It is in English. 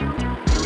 Música